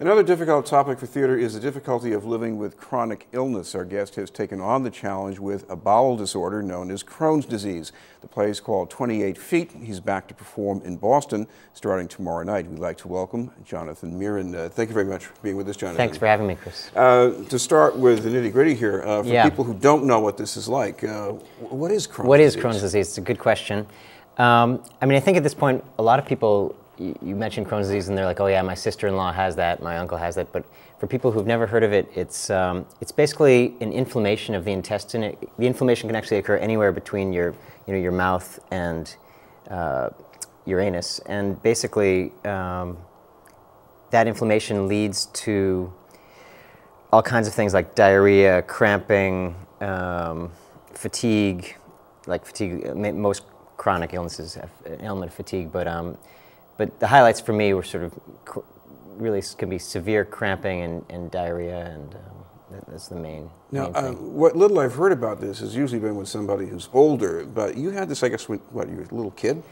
Another difficult topic for theater is the difficulty of living with chronic illness. Our guest has taken on the challenge with a bowel disorder known as Crohn's disease. The play is called 28 Feet. He's back to perform in Boston starting tomorrow night. We'd like to welcome Jonathan Mirin. Uh, thank you very much for being with us, Jonathan. Thanks for having me, Chris. Uh, to start with the nitty gritty here, uh, for Yeah. people who don't know what this is like, uh, what is Crohn's What is disease? Crohn's disease? It's a good question. Um, I mean, I think at this point, a lot of people, you, mentioned Crohn's disease, and they're like, oh, yeah, my sister in law has that, my uncle has that. But for people who've never heard of it, it's, um, it's basically an inflammation of the intestine. It, the inflammation can actually occur anywhere between your, you know, your mouth and uh, your anus. And basically, um, that inflammation leads to all kinds of things like diarrhea, cramping, um, fatigue, like fatigue. Most chronic illnesses have an element of fatigue, but um, but the highlights for me were sort of cr- really can be severe cramping and, and diarrhea, and um, that, that's the main, Now, main uh, what little I've heard about this has usually been with somebody who's older, but you had this, I guess, when, what, you were a little kid?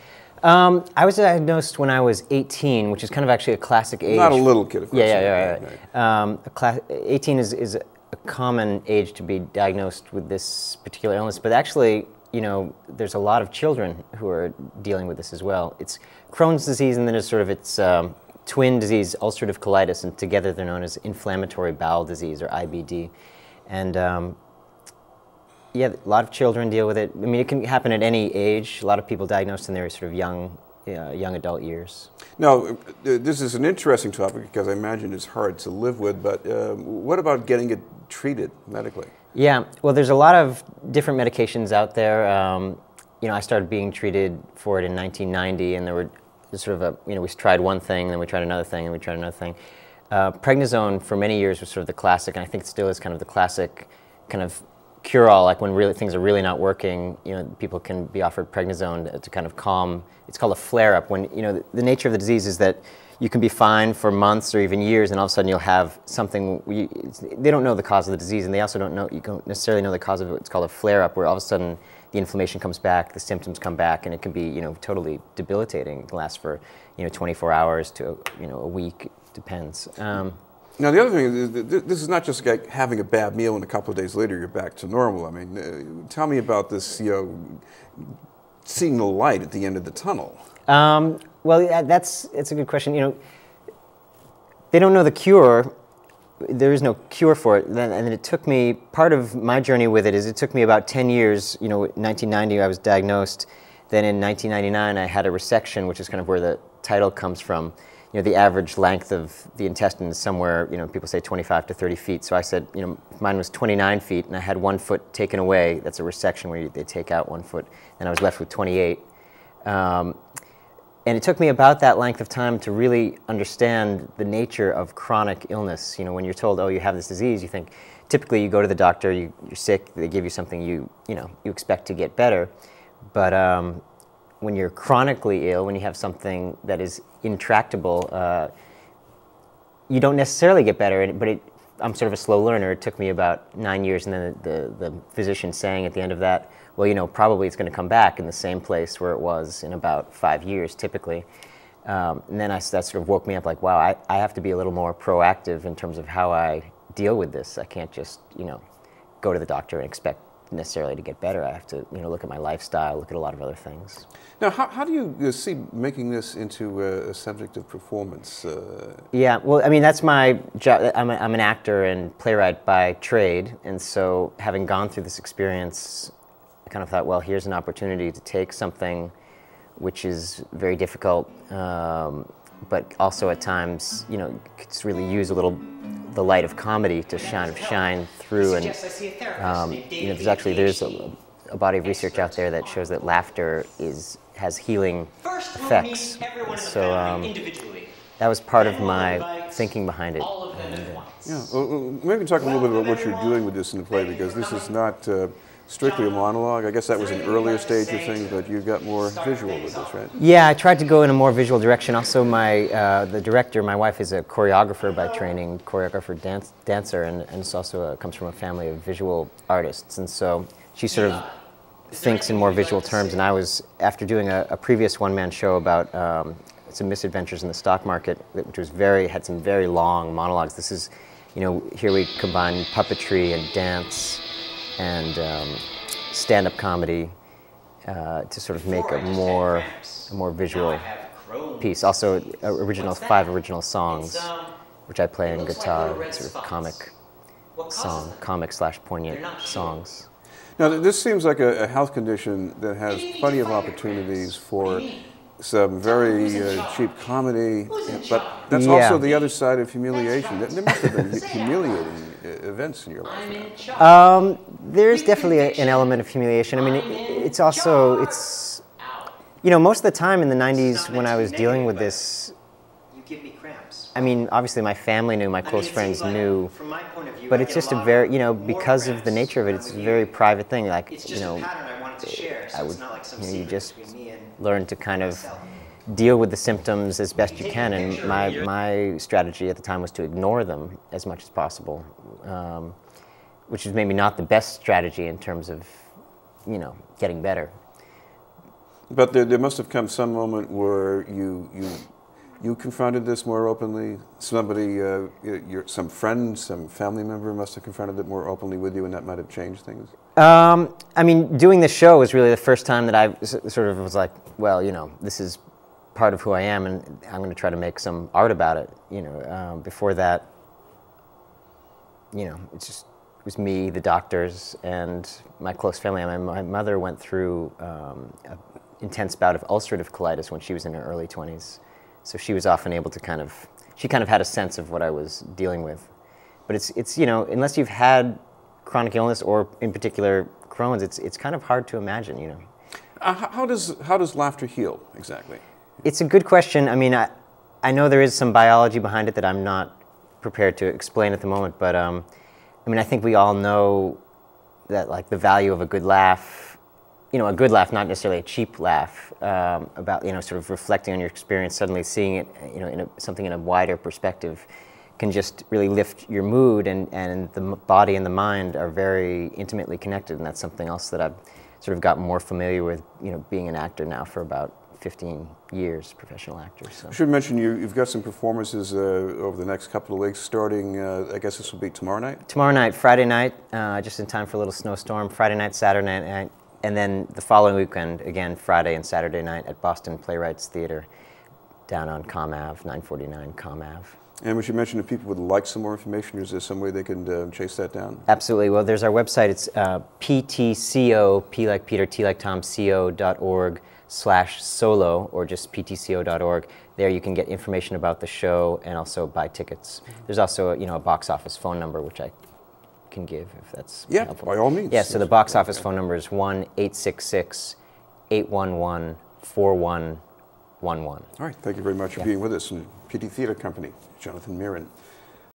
Um, I was diagnosed when I was 18, which is kind of actually a classic age. Not a little kid, of course. Yeah, yeah, yeah. Right. Um, a class, 18 is, is a common age to be diagnosed with this particular illness, but actually, you know, there's a lot of children who are dealing with this as well. It's Crohn's disease, and then there's sort of its um, twin disease, ulcerative colitis, and together they're known as inflammatory bowel disease or IBD. And um, yeah, a lot of children deal with it. I mean, it can happen at any age. A lot of people diagnosed in their sort of young, uh, young adult years. Now, uh, this is an interesting topic because I imagine it's hard to live with, but um, what about getting it treated medically? Yeah, well, there's a lot of different medications out there. Um, you know, I started being treated for it in 1990, and there were sort of a, you know, we tried one thing, then we tried another thing, and we tried another thing. Uh, prednisone for many years was sort of the classic, and I think it still is kind of the classic kind of cure-all. Like when really things are really not working, you know, people can be offered prednisone to, to kind of calm. It's called a flare-up. When you know the, the nature of the disease is that you can be fine for months or even years, and all of a sudden you'll have something. You, they don't know the cause of the disease, and they also don't know. You don't necessarily know the cause of it. It's called a flare-up, where all of a sudden the inflammation comes back, the symptoms come back, and it can be you know totally debilitating. It can last for you know 24 hours to you know a week. Depends. Um, Now, the other thing is, this is not just like having a bad meal and a couple of days later you're back to normal. I mean, uh, tell me about this, you know, seeing the light at the end of the tunnel. Um, well, that's it's a good question. You know, they don't know the cure. There is no cure for it. And it took me. Part of my journey with it is it took me about ten years. You know, 1990 I was diagnosed. Then in 1999 I had a resection, which is kind of where the title comes from. You know, the average length of the intestine is somewhere. You know, people say 25 to 30 feet. So I said, you know, mine was 29 feet, and I had one foot taken away. That's a resection where they take out one foot, and I was left with 28. Um, and it took me about that length of time to really understand the nature of chronic illness. You know, when you're told, "Oh, you have this disease," you think typically you go to the doctor, you, you're sick, they give you something you you know you expect to get better, but um, when you're chronically ill, when you have something that is intractable, uh, you don't necessarily get better. But it, I'm sort of a slow learner. It took me about nine years, and then the, the, the physician saying at the end of that, well, you know, probably it's going to come back in the same place where it was in about five years, typically. Um, and then I, that sort of woke me up like, wow, I, I have to be a little more proactive in terms of how I deal with this. I can't just, you know, go to the doctor and expect necessarily to get better. I have to, you know, look at my lifestyle, look at a lot of other things. Now, how, how do you see making this into a, a subject of performance? Uh, Yeah, well, I mean, that's my job. I'm, a, I'm an actor and playwright by trade. And so, having gone through this experience, kind of thought, well, here's an opportunity to take something which is very difficult, um, but also at times, you know, could really use a little the light of comedy to shine, shine through. And, um, you know, there's actually, there's a, a body of research out there that shows that laughter is, has healing First, we'll effects. everyone in the So, um, individually. that was part of my thinking behind it. All of them at once. yeah, well, well, maybe we can talk a little bit about what you're doing with this in the play because this is not uh, strictly a monologue. I guess that was an earlier stage of things, but you've got more visual with this, right? Yeah, I tried to go in a more visual direction. Also, my uh, the director, my wife, is a choreographer by training, choreographer, dance, dancer, and, and it's also a, comes from a family of visual artists. And so she sort of thinks in more visual terms. And I was after doing a, a previous one-man show about um, some misadventures in the stock market, which was very had some very long monologues. This is, you know, here we combine puppetry and dance and um, stand-up comedy uh, to sort of make a more a more visual piece. Also, original five original songs, which I play on guitar, sort of comic song, comic slash poignant songs. Now, this seems like a, a, health condition that has plenty of opportunities for some very uh, cheap comedy, but that's yeah. also the other side of humiliation. There must have been humiliating uh, events in your life. Um, there's definitely a, an element of humiliation. I mean, it, it's also it's you know most of the time in the '90s when I was dealing with this. I mean, obviously, my family knew, my close friends knew, but it's just a very, you know, because of the nature of it, it's a very private thing. Like, you know, I would, you know, you just learn to kind of deal with the symptoms as best you can. And my, my strategy at the time was to ignore them as much as possible, um, which is maybe not the best strategy in terms of, you know, getting better. But there, there must have come some moment where you, you, you confronted this more openly. Somebody, uh, your, some friend, some family member must have confronted it more openly with you, and that might have changed things. Um, I mean, doing this show was really the first time that I sort of was like, well, you know, this is part of who I am, and I'm going to try to make some art about it. You know, um, before that, you know, it just it was me, the doctors, and my close family. My, my mother went through um, an intense bout of ulcerative colitis when she was in her early 20s, so she was often able to kind of she kind of had a sense of what I was dealing with. But it's it's you know unless you've had chronic illness or in particular Crohn's, it's it's kind of hard to imagine. You know. Uh, how does how does laughter heal exactly? It's a good question. I mean, I, I know there is some biology behind it that I'm not prepared to explain at the moment, but um, I mean, I think we all know that like the value of a good laugh, you know, a good laugh, not necessarily a cheap laugh, um, about you know, sort of reflecting on your experience, suddenly seeing it, you know, in a, something in a wider perspective, can just really lift your mood, and and the body and the mind are very intimately connected, and that's something else that I've sort of gotten more familiar with, you know, being an actor now for about 15 years, professional actor. So. I should mention you, you've got some performances uh, over the next couple of weeks, starting, uh, I guess this will be tomorrow night? Tomorrow night, Friday night, uh, just in time for a little snowstorm, Friday night, Saturday night, and then the following weekend, again, Friday and Saturday night at Boston Playwrights Theater down on Comm Ave, 949 Comm Ave. And we should mention if people would like some more information, is there some way they can uh, chase that down? Absolutely. Well, there's our website. It's uh, ptco, P like Peter, T like Tom, co.org slash solo or just ptco.org. There you can get information about the show and also buy tickets. There's also a, you know a box office phone number which I can give if that's yeah helpful. by all means. Yeah, so the box office phone number is one eight six six eight one one four one one one. All right, thank you very much for yeah. being with us and Theater Company, Jonathan Mirin.